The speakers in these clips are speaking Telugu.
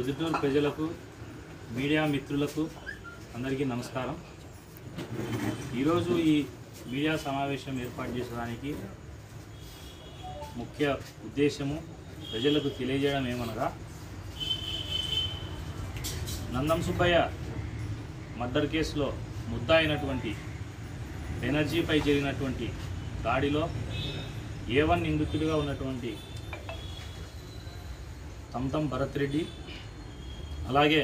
ప్రొద్దుటూరు ప్రజలకు మీడియా మిత్రులకు అందరికీ నమస్కారం. ఈరోజు ఈ మీడియా సమావేశం ఏర్పాటు చేసడానికి ముఖ్య ఉద్దేశము ప్రజలకు తెలియజేయడం ఏమనగా నందం సుబ్బయ్య మర్డర్ కేసులో ముద్ద అయినటువంటి బెనర్జీపై జరిగినటువంటి దాడిలో ఏ వన్ నిందితుడిగా ఉన్నటువంటి తమ్తం భరత్ రెడ్డి అలాగే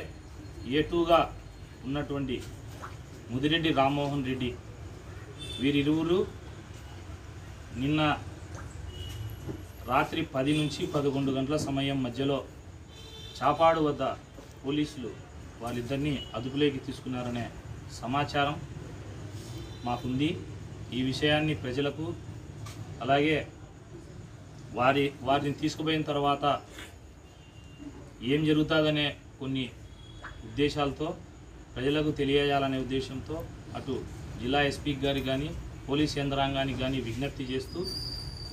ఏ టూగా ఉన్నటువంటి ముదిరెడ్డి రామ్మోహన్ రెడ్డి వీరిరువురు నిన్న రాత్రి పది నుంచి పదకొండు గంటల సమయం మధ్యలో చాపాడు వద్ద పోలీసులు వాళ్ళిద్దరినీ అదుపులోకి తీసుకున్నారనే సమాచారం మాకుంది. ఈ విషయాన్ని ప్రజలకు అలాగే వారి వారిని తీసుకుపోయిన తర్వాత ఏం జరుగుతుందనే కొన్ని ఉద్దేశాలతో ప్రజలకు తెలియజేయాలనే ఉద్దేశంతో అటు జిల్లా ఎస్పీ గారికి కానీ పోలీస్ యంత్రాంగానికి కానీ విజ్ఞప్తి చేస్తూ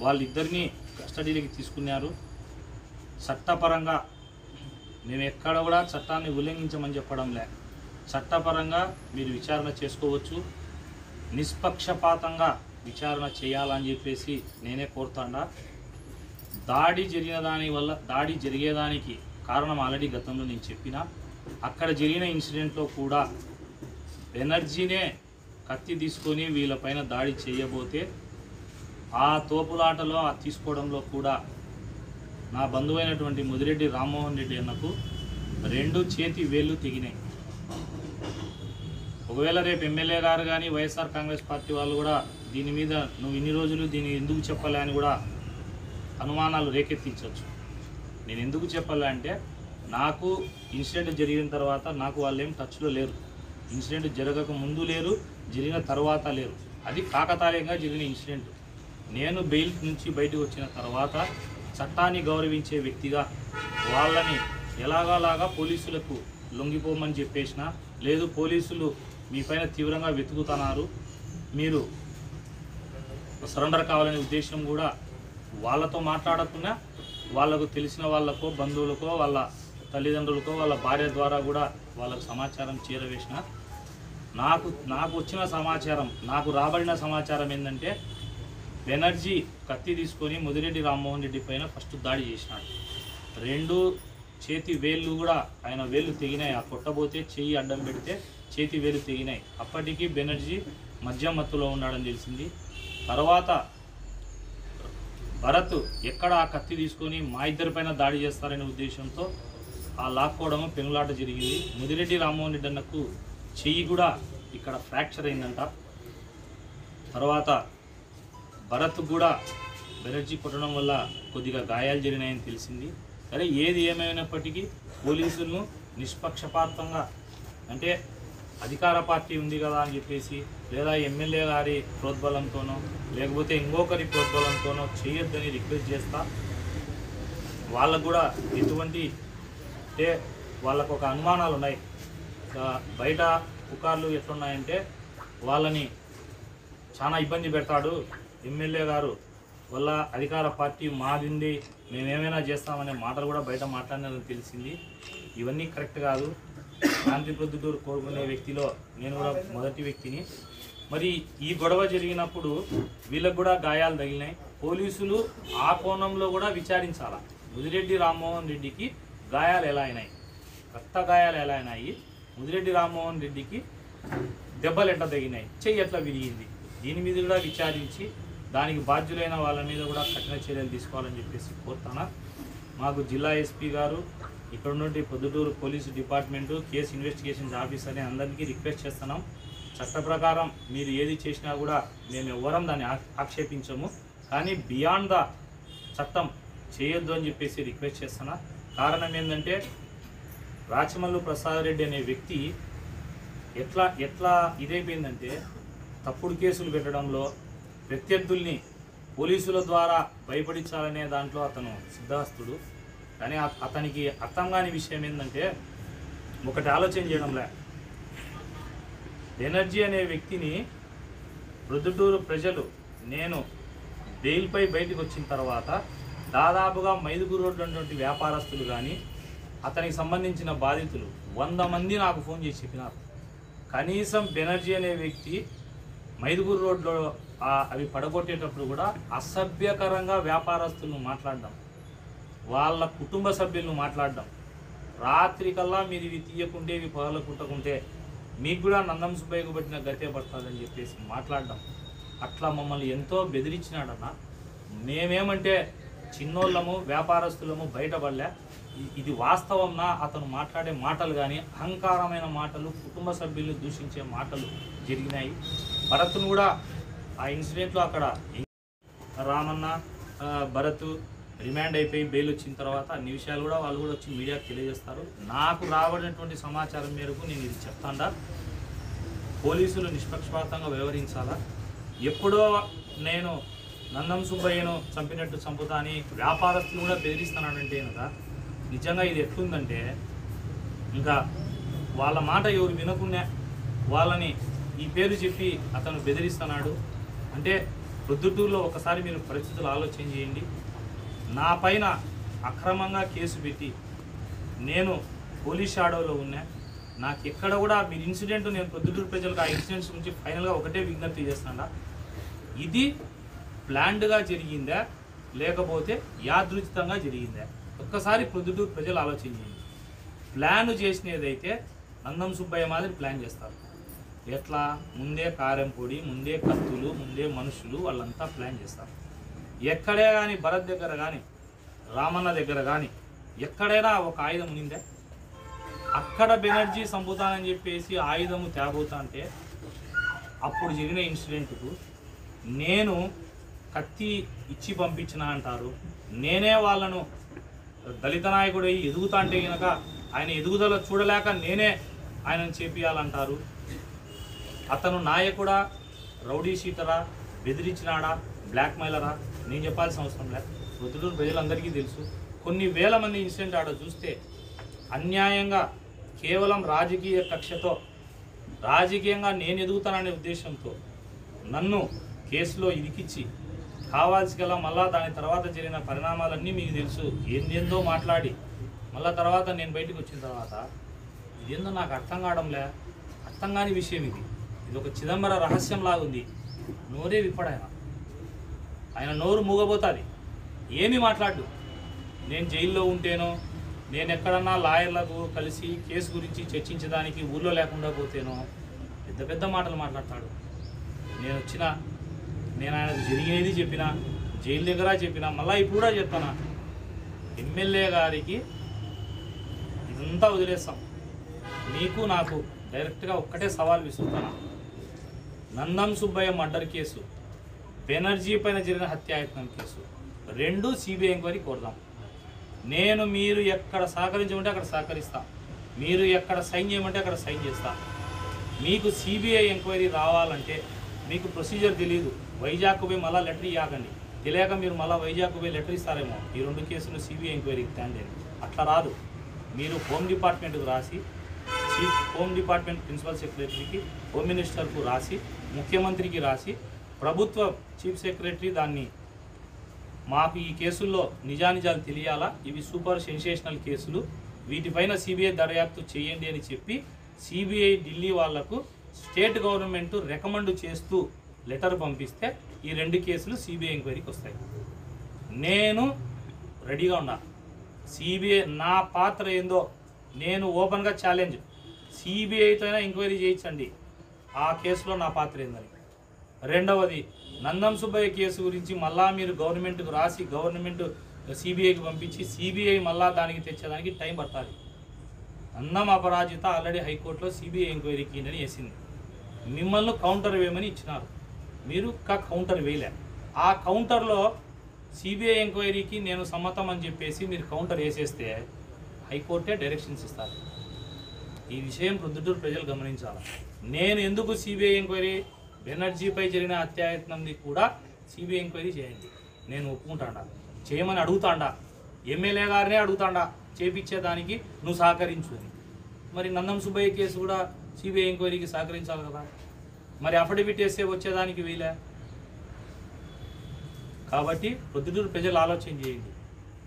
వాళ్ళిద్దరినీ కస్టడీలోకి తీసుకున్నారు. చట్టపరంగా మేము ఎక్కడ కూడా చట్టాన్ని ఉల్లంఘించమని చెప్పడంలే చట్టపరంగా మీరు విచారణ చేసుకోవచ్చు. నిష్పక్షపాతంగా విచారణ చేయాలని చెప్పేసి నేనే కోరుతాడా దాడి జరిగిన దాని వల్ల దాడి జరిగేదానికి కారణం ఆల్రెడీ గతంలో నేను చెప్పిన. అక్కడ జరిగిన ఇన్సిడెంట్లో కూడా ఎనర్జీనే కత్తి తీసుకొని వీళ్ళపైన దాడి చేయబోతే ఆ తోపులాటలో ఆ తీసుకోవడంలో కూడా నా బంధువైనటువంటి ముదిరెడ్డి రామ్మోహన్ రెడ్డి అన్నకు రెండు చేతి వేళ్ళు తెగినాయి. ఒకవేళ రేపు ఎమ్మెల్యే గారు కానీ వైఎస్ఆర్ కాంగ్రెస్ పార్టీ వాళ్ళు కూడా దీని మీద నువ్వు ఇన్ని రోజులు దీన్ని ఎందుకు చెప్పలే అని కూడా అనుమానాలు రేకెత్తించవచ్చు నేను ఎందుకు చెప్పాలంటే నాకు ఇన్సిడెంట్ జరిగిన తర్వాత నాకు వాళ్ళు ఏం టచ్లో లేరు. ఇన్సిడెంట్ జరగక ముందు లేరు జరిగిన తర్వాత లేరు. అది కాకతాళీయంగా జరిగిన ఇన్సిడెంట్ నేను బెయిల్ నుంచి బయటకు వచ్చిన తర్వాత చట్టాన్ని గౌరవించే వ్యక్తిగా వాళ్ళని ఎలాగలాగా పోలీసులకు లొంగిపోమని చెప్పేసిన లేదు పోలీసులు మీ పైన తీవ్రంగా వెతుకుతున్నారు మీరు సరెండర్ కావాలనే ఉద్దేశం కూడా వాళ్ళతో మాట్లాడకుండా వాళ్ళకు తెలిసిన వాళ్ళకో బంధువులకో వాళ్ళ తల్లిదండ్రులకో వాళ్ళ భార్య ద్వారా కూడా వాళ్ళకు సమాచారం చేరవేసిన. నాకు నాకు వచ్చిన సమాచారం నాకు రాబడిన సమాచారం ఏంటంటే బెనర్జీ కత్తి తీసుకొని ముదిరెడ్డి రామ్మోహన్ రెడ్డి పైన ఫస్ట్ దాడి చేసినాడు. రెండు చేతి వేళ్ళు కూడా ఆయన వేళ్ళు తెగినాయి. ఆ కొట్టబోతే చెయ్యి అడ్డం పెడితే చేతి వేలు తెగినాయి. అప్పటికి బెనర్జీ మద్యం మత్తులో ఉన్నాడని తెలిసింది. తర్వాత భరత్ ఎక్కడ ఆ కత్తి తీసుకొని మా ఇద్దరి పైన దాడి చేస్తారనే ఉద్దేశంతో ఆ లాక్కోవడము పెనులాట జరిగింది. ముదిరెడ్డి రామ్మోహన్ రెడ్డి అన్నకు చెయ్యి కూడా ఇక్కడ ఫ్రాక్చర్ అయిందంట. తర్వాత భరత్ కూడా బెనర్జీ కొట్టడం వల్ల కొద్దిగా గాయాలు జరిగినాయని తెలిసింది. సరే ఏది ఏమైనప్పటికీ పోలీసులను నిష్పక్షపాతంగా అంటే అధికార పార్టీ ఉంది కదా అని చెప్పేసి లేదా ఎమ్మెల్యే గారి ప్రోద్బలంతోనో లేకపోతే ఇంకొకరి ప్రోద్బలంతోనో చేయొద్దని రిక్వెస్ట్ చేస్తా. వాళ్ళకు కూడా ఎటువంటి అంటే వాళ్ళకు ఒక అనుమానాలు ఉన్నాయి. బయట పుకార్లు ఎట్లున్నాయంటే వాళ్ళని చాలా ఇబ్బంది పెడతాడు ఎమ్మెల్యే గారు. వల్ల అధికార పార్టీ మాదింది మేమేమైనా చేస్తామనే మాటలు కూడా బయట మాట్లాడినని తెలిసింది. ఇవన్నీ కరెక్ట్ కాదు. శాంతి ప్రొద్దుటూరు కోరుకునే వ్యక్తిలో నేను కూడా మొదటి వ్యక్తిని. మరి ఈ గొడవ జరిగినప్పుడు వీళ్ళకు కూడా గాయాలు తగిలినాయి. పోలీసులు ఆ కోణంలో కూడా విచారించాల? ముదిరెడ్డి రామ్మోహన్ రెడ్డికి గాయాలు ఎలా అయినాయి? రక్త గాయాలు ఎలా అయినాయి? ముదిరెడ్డి రామ్మోహన్ రెడ్డికి దెబ్బలు ఎట్లా తగినాయి చెయ్యి ఎట్లా విరిగింది? దీని మీద కూడా విచారించి దానికి బాధ్యులైన వాళ్ళ మీద కూడా కఠిన చర్యలు తీసుకోవాలని చెప్పేసి కోరుతాను. మాకు జిల్లా ఎస్పీ గారు ఇక్కడ నుండి Proddatur police department case investigations office అని అందరికీ రిక్వెస్ట్ చేస్తున్నాం. చట్ట ప్రకారం మీరు ఏది చేసినా కూడా మేము ఎవ్వరం దాన్ని ఆక్షేపించము. కానీ బియాండ్ ద చట్టం చేయొద్దు అని చెప్పేసి రిక్వెస్ట్ చేస్తున్నా. కారణం ఏంటంటే రాచమల్లు ప్రసాద్ రెడ్డి అనే వ్యక్తి ఎట్లా ఎట్లా ఇదైపోయిందంటే తప్పుడు కేసులు పెట్టడంలో ప్రత్యర్థుల్ని పోలీసుల ద్వారా భయపడించాలనే దాంట్లో అతను సిద్ధాస్తుడు కానీ అతనికి అర్థం కాని విషయం ఏంటంటే ఒకటి ఆలోచన చేయడంలే. ఎనర్జీ అనే వ్యక్తిని ప్రొద్దుటూరు ప్రజలు నేను బెయిల్పై బయటకు వచ్చిన తర్వాత దాదాపుగా మైదుగురు రోడ్లు ఉన్నటువంటి వ్యాపారస్తులు కానీ అతనికి సంబంధించిన బాధితులు వంద మంది నాకు ఫోన్ చేసి చెప్పినారు. కనీసం బెనర్జీ అనే వ్యక్తి మైదుగురు రోడ్లో అవి పడగొట్టేటప్పుడు కూడా అసభ్యకరంగా వ్యాపారస్తులను మాట్లాడడం. వాళ్ళ కుటుంబ సభ్యులను మాట్లాడడం. రాత్రికల్లా మీరు ఇవి తీయకుంటే ఇవి పొగలు కుట్టకుంటే మీకు కూడా నందం సుబ్బయ్యకు పట్టిన గతే పడుతుందని చెప్పేసి మాట్లాడడం. అట్లా మమ్మల్ని ఎంతో బెదిరించినాడన్న. మేమేమంటే చిన్నోళ్ళము వ్యాపారస్తులము బయటపడలే. ఇది వాస్తవంనా? అతను మాట్లాడే మాటలు కానీ అహంకారమైన మాటలు కుటుంబ సభ్యులు దూషించే మాటలు జరిగినాయి. భరత్ను కూడా ఆ ఇన్సిడెంట్లో అక్కడ రామన్న భరత్ రిమాండ్ అయిపోయి బెయిల్ వచ్చిన తర్వాత అన్ని విషయాలు కూడా వాళ్ళు కూడా వచ్చి మీడియాకు తెలియజేస్తారు. నాకు రాబడినటువంటి సమాచారం మేరకు నేను ఇది చెప్తాండా. పోలీసులు నిష్పక్షపాతంగా వ్యవహరించాలా? ఎప్పుడో నేను నందం సుబ్బయ్యను చంపినట్టు చంపుతా అని వ్యాపారస్తులు కూడా బెదిరిస్తున్నాడంటే కదా నిజంగా ఇది ఎట్లుందంటే ఇంకా వాళ్ళ మాట ఎవరు వినకుండా వాళ్ళని ఈ పేరు చెప్పి అతను బెదిరిస్తున్నాడు. అంటే ప్రొద్దుటూరులో ఒకసారి మీరు పరిస్థితులు ఆలోచన చేయండి. నా పైన అక్రమంగా కేసు పెట్టి నేను పోలీస్ షాడోలో ఉన్నా నాకు ఎక్కడ కూడా మీరు ఇన్సిడెంట్ నేను పొద్దుటూరు ప్రజలకు ఆ ఇన్సిడెంట్స్ గురించి ఫైనల్గా ఒకటే విజ్ఞప్తి చేస్తాడా. ఇది ప్లాన్డ్గా జరిగిందా లేకపోతే యాదృచితంగా జరిగిందా? ఒక్కసారి ప్రొద్దుటూరు ప్రజలు ఆలోచించింది ప్లాన్ చేసినదైతే నందం సుబ్బయ్య మాదిరి ప్లాన్ చేస్తారు. ఎట్లా? ముందే కారం పొడి ముందే కత్తులు ముందే మనుషులు వాళ్ళంతా ప్లాన్ చేస్తారు. ఎక్కడే కానీ భరత్ దగ్గర కానీ రామన్న దగ్గర కానీ ఎక్కడైనా ఒక ఆయుధం ఉందే అక్కడ బెనర్జీ సంపుతానని చెప్పేసి ఆయుధము తేబోతా అంటే అప్పుడు జరిగిన ఇన్సిడెంట్కు నేను కత్తి ఇచ్చి పంపించిన అంటారు. నేనే వాళ్ళను దళిత నాయకుడు అయ్యి ఎదుగుతా అంటే కనుక ఆయన ఎదుగుదల చూడలేక నేనే ఆయనను చేపియాలంటారు. అతను నాయకుడా రౌడీ షీటరా బెదిరించినాడా బ్లాక్మెయిలరా నేను చెప్పాల్సిన అవసరం లేదు ప్రొద్దుటూరు ప్రజలందరికీ తెలుసు. కొన్ని వేల మంది ఇన్సిడెంట్ ఆడ చూస్తే అన్యాయంగా కేవలం రాజకీయ కక్షతో రాజకీయంగా నేను ఎదుగుతాననే ఉద్దేశంతో నన్ను కేసులో ఇరికిచ్చి కావాల్సికల్లా మళ్ళా దాని తర్వాత జరిగిన పరిణామాలన్నీ మీకు తెలుసు. ఏందేందో మాట్లాడి మళ్ళా తర్వాత నేను బయటకు వచ్చిన తర్వాత ఇదేందో నాకు అర్థం కావడంలే అర్థం కాని విషయం ఇది. ఇది ఒక చిదంబర రహస్యంలాగా ఉంది నోరే విప్పడాయన. ఆయన నోరు మూగబోతుంది. ఏమి మాట్లాడు నేను జైల్లో ఉంటేనో నేను ఎక్కడన్నా లాయర్లకు కలిసి కేసు గురించి చర్చించడానికి ఊళ్ళో లేకుండా పోతేనో పెద్ద పెద్ద మాటలు మాట్లాడతాడు. నేను వచ్చిన నేను ఆయనకు జరిగినది చెప్పిన జైలు దగ్గర చెప్పిన మళ్ళీ ఇప్పుడు కూడా చెప్తానా? ఎమ్మెల్యే గారికి ఇదంతా వదిలేస్తాం. నీకు నాకు డైరెక్ట్గా ఒక్కటే సవాల్ విసురుతాను? Nandam Subbaiah murder case. Banerjee పైన జరిగిన హత్యాయత్నం కేసు. రెండు సిబిఐ ఎంక్వైరీ కోరుదాం. నేను మీరు ఎక్కడ సహకరించమంటే అక్కడ సహకరిస్తాను మీరు ఎక్కడ సైన్ చేయమంటే అక్కడ సైన్ చేస్తా. మీకు సిబిఐ ఎంక్వైరీ రావాలంటే మీకు ప్రొసీజర్ తెలియదు వైజాగ్ పోయి మళ్ళీ లెటర్ ఇవ్వకండి తెలియక మీరు మళ్ళీ వైజాగ్ పోయి లెటర్ ఇస్తారేమో. ఈ రెండు కేసులు సిబిఐ ఎంక్వైరీకి తేండి అట్లా రాదు. మీరు హోమ్ డిపార్ట్మెంట్కి రాసి చీఫ్ హోమ్ డిపార్ట్మెంట్ ప్రిన్సిపల్ సెక్రటరీకి హోమ్ మినిస్టర్కు రాసి ముఖ్యమంత్రికి రాసి ప్రభుత్వ చీఫ్ సెక్రటరీ దాన్ని మాకు ఈ కేసుల్లో నిజానిజాలు తెలియాలా? ఇవి సూపర్ సెన్సేషనల్ కేసులు. వీటిపైన సిబిఐ దర్యాప్తు చేయండి అని చెప్పి సిబిఐ ఢిల్లీ వాళ్ళకు స్టేట్ గవర్నమెంట్ రికమెండ్ చేస్తూ లెటర్ పంపిస్తే ఈ రెండు కేసులు సిబిఐ ఎంక్వైరీకి వస్తాయి. నేను రెడీగా ఉన్నా. సిబిఐ నా పాత్ర ఏందో నేను ఓపెన్గా ఛాలెంజ్. సిబిఐతో అయినా ఎంక్వైరీ చేయించండి. ఆ కేసులో నా పాత్ర ఏందని. రెండవది నందం సుబ్బయ్య కేసు గురించి మళ్ళా మీరు గవర్నమెంట్కు రాసి గవర్నమెంట్ సిబిఐకి పంపించి సిబిఐ మళ్ళా దానికి తెచ్చేదానికి టైం పడుతుంది నందం అపరాజిత ఆల్రెడీ హైకోర్టులో సిబిఐ ఎంక్వైరీకి అని వేసింది. మిమ్మల్ని కౌంటర్ వేయమని ఇచ్చినారు. మీరు కా కౌంటర్ వేయలే. ఆ కౌంటర్లో సిబిఐ ఎంక్వైరీకి నేను సమ్మతం అని చెప్పేసి మీరు కౌంటర్ వేసేస్తే హైకోర్టే డైరెక్షన్స్ ఇస్తారు. ఈ విషయం ప్రొద్దుటూరు ప్రజలు గమనించాలి. నేను ఎందుకు సిబిఐ ఎంక్వైరీ బెనర్జీపై జరిగిన హత్యాయత్నంది కూడా సిబిఐ ఎంక్వైరీ చేయండి. నేను ఒప్పుకుంటాడా. చేయమని అడుగుతాండా. ఎమ్మెల్యే గారినే అడుగుతాండా. చేపించేదానికి నువ్వు సహకరించు అని. మరి నందం సుబ్బయ్య కేసు కూడా సిబిఐ ఎంక్వైరీకి సహకరించాలి కదా. మరి అఫిడవిట్ వేస్తే వచ్చేదానికి వీలే? కాబట్టి ప్రొద్దుటూరు ప్రజలు ఆలోచన చేయండి.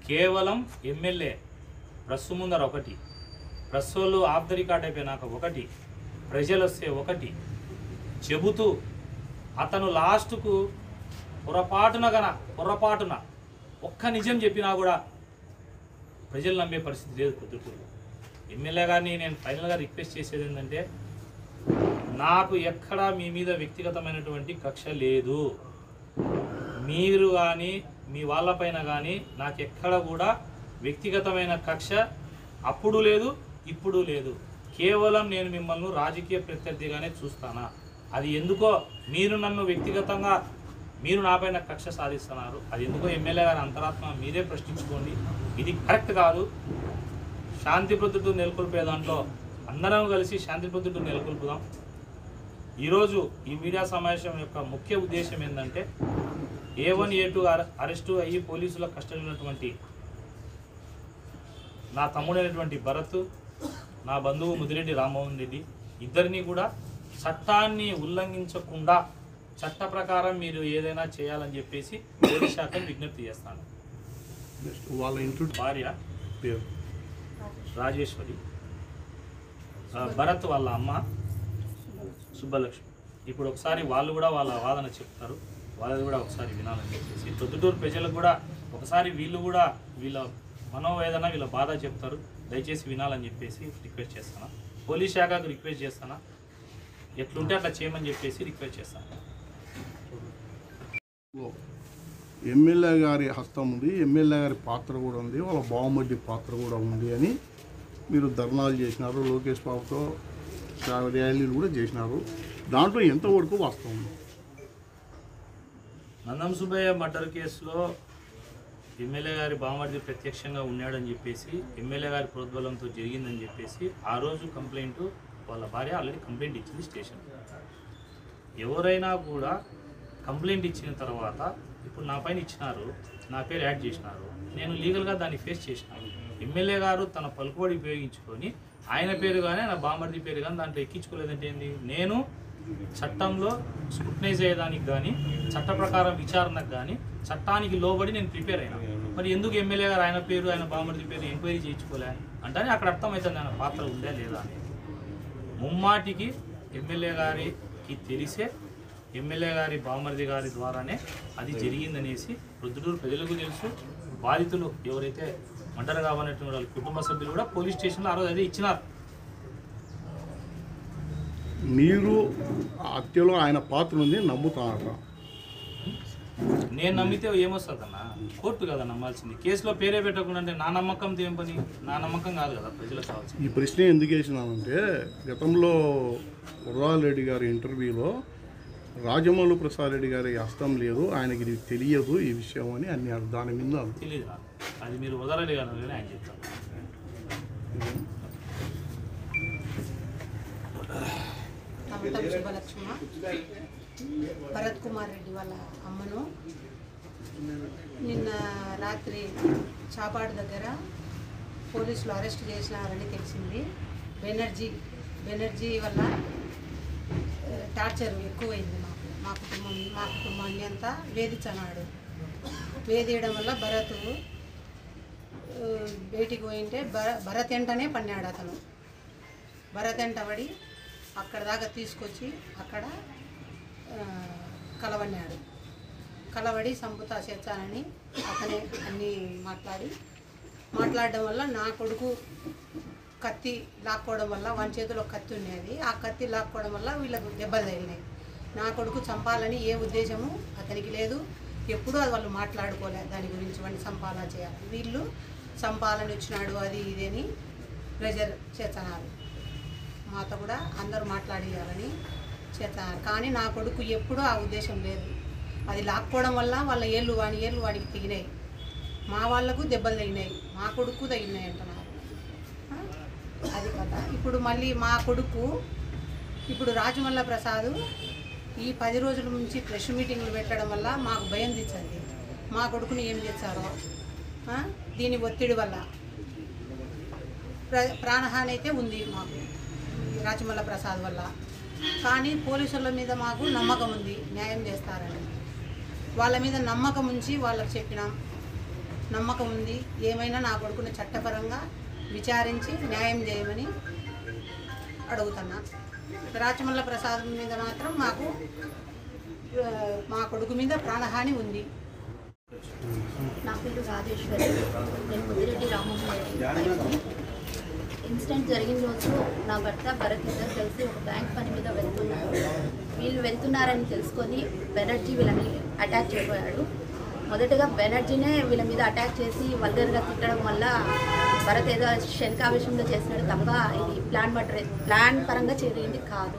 కేవలం ఎమ్మెల్యే ప్రస్సు ముందర ఒకటి ప్రెస్ వాళ్ళు ఆఫ్ ద రికార్డ్ అయిపోయినాక ఒకటి ప్రజలు వస్తే ఒకటి చెబుతూ అతను లాస్ట్కు పొరపాటున గన పొరపాటున ఒక్క నిజం చెప్పినా కూడా ప్రజలు నమ్మే పరిస్థితి లేదు పొద్దుటూరు. ఎమ్మెల్యే గారిని నేను ఫైనల్గా రిక్వెస్ట్ చేసేది ఏంటంటే నాకు ఎక్కడా మీ మీద వ్యక్తిగతమైనటువంటి కక్ష లేదు. మీరు కానీ మీ వాళ్ళపైన కానీ నాకు ఎక్కడ కూడా వ్యక్తిగతమైన కక్ష అప్పుడు లేదు ఇప్పుడు లేదు. కేవలం నేను మిమ్మల్ని రాజకీయ ప్రత్యర్థిగానే చూస్తానా? అది ఎందుకో మీరు నన్ను వ్యక్తిగతంగా మీరు నాపైన కక్ష సాధిస్తున్నారు. అది ఎందుకో ఎమ్మెల్యే గారి అంతరాత్మ మీరే ప్రశ్నించుకోండి. ఇది కరెక్ట్ కాదు. శాంతి భద్రుడు నెలకొల్పే దాంట్లో అందరం కలిసి శాంతి భద్రుడు నెలకొల్పుదాం. ఈరోజు ఈ మీడియా సమావేశం యొక్క ముఖ్య ఉద్దేశం ఏంటంటే A one A two arrest అయ్యి పోలీసుల కస్టడీ ఉన్నటువంటి నా తమ్ముడైనటువంటి భరత్ నా బంధువు ముదిరెడ్డి రామ్మోహన్ రెడ్డి ఇద్దరిని కూడా చట్టాన్ని ఉల్లంఘించకుండా చట్ట ప్రకారం మీరు ఏదైనా చేయాలని చెప్పేసి పోలీస్ శాఖను విజ్ఞప్తి చేస్తాను. వాళ్ళ ఇంట్లో భార్య రాజేశ్వరి. భరత్ వాళ్ళ అమ్మ సుబ్బలక్ష్మి. ఇప్పుడు ఒకసారి వాళ్ళు కూడా వాళ్ళ వాదన చెప్తారు. వాళ్ళది కూడా ఒకసారి వినాలని చెప్పేసి. ప్రొద్దుటూరు ప్రజలకు కూడా ఒకసారి వీళ్ళు కూడా వీళ్ళ మనోవేదన వీళ్ళ బాధ చెప్తారు. దయచేసి వినాలని చెప్పేసి రిక్వెస్ట్ చేస్తాను. పోలీస్ శాఖకు రిక్వెస్ట్ చేస్తాను. ఎట్లుంటే అట్లా చేయమని చెప్పేసి రిక్వెస్ట్ చేస్తాను ఎమ్మెల్యే గారి హస్తం ఉంది ఎమ్మెల్యే గారి పాత్ర కూడా ఉంది వాళ్ళ బావమడ్డి పాత్ర కూడా ఉంది అని మీరు ధర్నాలు చేసినారు లోకేష్ బాబుతో ర్యాలీలు కూడా చేసినారు దాంట్లో ఎంతవరకు వాస్తవం ఉంది? నందం సుబ్బయ్య మర్డర్ కేసులో ఎమ్మెల్యే గారి బామర్ది ప్రత్యక్షంగా ఉన్నాడని చెప్పేసి ఎమ్మెల్యే గారి ప్రోద్బలంతో జరిగిందని చెప్పేసి ఆ రోజు కంప్లైంట్ వాళ్ళ భార్య ఆల్రెడీ కంప్లైంట్ ఇచ్చింది స్టేషన్. ఎవరైనా కూడా కంప్లైంట్ ఇచ్చిన తర్వాత ఇప్పుడు నా పైన ఇచ్చినారు నా పేరు యాడ్ చేసినారు నేను లీగల్గా దాన్ని ఫేస్ చేసినాను ఎమ్మెల్యే గారు తన పలుకుబడి ఉపయోగించుకొని ఆయన పేరు కానీ నా బామర్ది పేరు కానీ దాంట్లో ఎక్కించుకోలేదంటే ఏంది? నేను చట్టంలో స్క్రూటనైజ్ అయ్యేదానికి కానీ చట్ట ప్రకారం విచారణకు కానీ చట్టానికి లోబడి నేను ప్రిపేర్ అయినా. మరి ఎందుకు ఎమ్మెల్యే గారు ఆయన పేరు ఆయన బామర్ది పేరు ఎంక్వైరీ చేయించుకోలే అంటే అక్కడ అర్థమవుతుంది ఆయన పాత్ర ఉందా లేదా అని. ముమ్మాటికి ఎమ్మెల్యే గారికి తెలిసే ఎమ్మెల్యే గారి బామర్ది గారి ద్వారానే అది జరిగిందనేసి ప్రొద్దుటూరు ప్రజలకు తెలుసు. బాధితులు ఎవరైతే మంటలు కావాలన్నటువంటి వాళ్ళ కుటుంబ సభ్యులు కూడా పోలీస్ స్టేషన్లో ఆ రోజు అదే ఇచ్చినారు. మీరు ఆ హత్యలో ఆయన పాత్ర ఉంది నమ్ముతారా? నేను నమ్మితే ఏమొస్తుందన్న? కోర్టు కదా నమ్మాల్సింది. కేసులో పేరే పెట్టకుండా అంటే నా నమ్మకం ఏం పని? నా నమ్మకం కాదు కదా ప్రజలకు కావాల్సింది. ఈ ప్రశ్న ఎందుకు వేసినానంటే గతంలో రెడ్డి గారి ఇంటర్వ్యూలో రాజమౌళి ప్రసాద్ రెడ్డి గారి హస్తం లేదు ఆయనకి ఇది తెలియదు ఈ విషయం అని అన్నారు దాని మీద తెలియదు అది మీరు వదలలేదు కదా ఆయన చెప్తాను భరత్ కుమార్ రెడ్డి వాళ్ళ అమ్మను. నిన్న రాత్రి చాపాడు దగ్గర పోలీసులు అరెస్ట్ చేసినారని తెలిసింది. బెనర్జీ బెనర్జీ వల్ల టార్చర్ ఎక్కువైంది మాకు. మా కుటుంబం మా కుటుంబాన్ని అంతా వేధించనాడు. వేధియడం వల్ల భరత్ బయటికి పోయింటే భర భరతెంటనే పన్నాడు అతను. భరత్ పడి అక్కడ దాకా తీసుకొచ్చి అక్కడ కలవన్నాడు. కలవడి సంపుతా చేర్చాలని అతనే అన్నీ మాట్లాడి మాట్లాడడం వల్ల నా కొడుకు కత్తి లాక్కోవడం వల్ల వాని చేతిలో కత్తి ఉండేది. ఆ కత్తి లాక్కోవడం వల్ల వీళ్ళకు దెబ్బలు తగిలినాయి. నా కొడుకు చంపాలని ఏ ఉద్దేశము అతనికి లేదు. ఎప్పుడూ అది వాళ్ళు మాట్లాడుకోలే దాని గురించి వాడిని చంపాలా చేయాలి. వీళ్ళు చంపాలని వచ్చినాడు అది ఇది అని ప్రెజర్ చేస్తున్నారు. మాతో కూడా అందరూ మాట్లాడేయాలని చేత. కానీ నా కొడుకు ఎప్పుడూ ఆ ఉద్దేశం లేదు. అది లాక్కోవడం వల్ల వాళ్ళ ఏళ్ళు వాని ఏళ్ళు వాడికి తిగినాయి. మా వాళ్ళకు దెబ్బలు తగినాయి. మా కొడుకు తగినాయి అంటున్నారు. అది కదా ఇప్పుడు మళ్ళీ మా కొడుకు ఇప్పుడు రాజమల్ల ప్రసాద్ ఈ పది రోజుల నుంచి ప్రెస్ మీటింగ్లు పెట్టడం వల్ల మాకు భయం తెచ్చింది. మా కొడుకుని ఏం తెచ్చారో దీని ఒత్తిడి వల్ల. ప్ర ప్రాణహాని అయితే ఉంది మాకు. రాజమల్ల ప్రసాద్ వల్ల. కానీ పోలీసుల మీద మాకు నమ్మకం ఉంది న్యాయం చేస్తారని. వాళ్ళ మీద నమ్మకం ఉంచి వాళ్ళకి చెప్పినాం. నమ్మకం ఉంది ఏమైనా నా కొడుకుని చట్టపరంగా విచారించి న్యాయం చేయమని అడుగుతున్నా. రాచమల్ల ప్రసాద్ మీద మాత్రం మాకు మా కొడుకు మీద ప్రాణహాని ఉంది. నా పేరు రాజేశ్వరి. నేను ముదిరెడ్డి రామోహన్ రెడ్డి ఇన్సిడెంట్ జరిగిన రోజు నా భర్త భరత్ ఇద్దరు కలిసి ఒక బ్యాంక్ పని మీద వెళ్తున్నారు. వీళ్ళు వెళ్తున్నారని తెలుసుకొని బెనర్జీ వీళ్ళని అటాక్ చేయబోయాడు మొదటగా బెనర్జీనే వీళ్ళ మీద అటాక్ చేసి వల్గర్గా తిట్టడం వల్ల భరత్ ఏదో శంకావేశంలో చేసినాడు తప్ప ఇది ప్లాన్ మటర్ ప్లాన్ పరంగా చేరింది కాదు.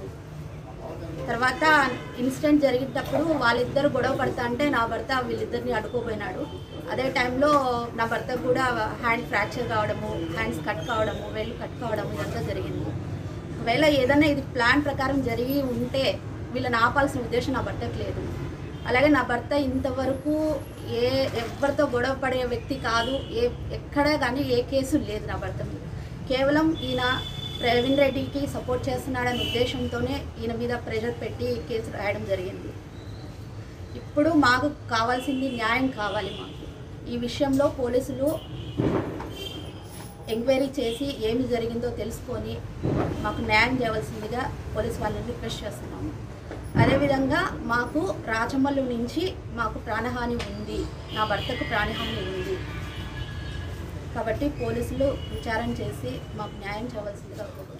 తర్వాత ఇన్సిడెంట్ జరిగేటప్పుడు వాళ్ళిద్దరు గొడవ పడతా అంటే నా భర్త వీళ్ళిద్దరిని అడుకోపోయినాడు అదే టైంలో నా భర్త కూడా హ్యాండ్ ఫ్రాక్చర్ కావడము హ్యాండ్స్ కట్ కావడము వేళ్ళు కట్ కావడము ఇదంతా జరిగింది. ఒకవేళ ఏదైనా ఇది ప్లాన్ ప్రకారం జరిగి ఉంటే వీళ్ళని ఆపాల్సిన ఉద్దేశం నా భర్తకు లేదు. అలాగే నా భర్త ఇంతవరకు ఏ ఎవరితో గొడవ పడే వ్యక్తి కాదు ఏ ఎక్కడ కానీ ఏ కేసు లేదు నా భర్త మీద కేవలం ఈయన ప్రవీణ్ రెడ్డికి సపోర్ట్ చేస్తున్నాడనే ఉద్దేశంతోనే ఈయన మీద ప్రెషర్ పెట్టి కేసు రాయడం జరిగింది. ఇప్పుడు మాకు కావాల్సింది న్యాయం కావాలి మాకు. ఈ విషయంలో పోలీసులు ఎంక్వైరీ చేసి ఏమి జరిగిందో తెలుసుకొని మాకు న్యాయం చేయవలసిందిగా పోలీస్ వాళ్ళని రిక్వెస్ట్ చేస్తున్నాము. అదేవిధంగా మాకు రాచమల్లు నుంచి మాకు ప్రాణహాని ఉంది. నా భర్తకు ప్రాణహాని ఉంది. కాబట్టి పోలీసులు విచారణ చేసి మాకు న్యాయం చేయవలసిందిగా కోరుతున్నాను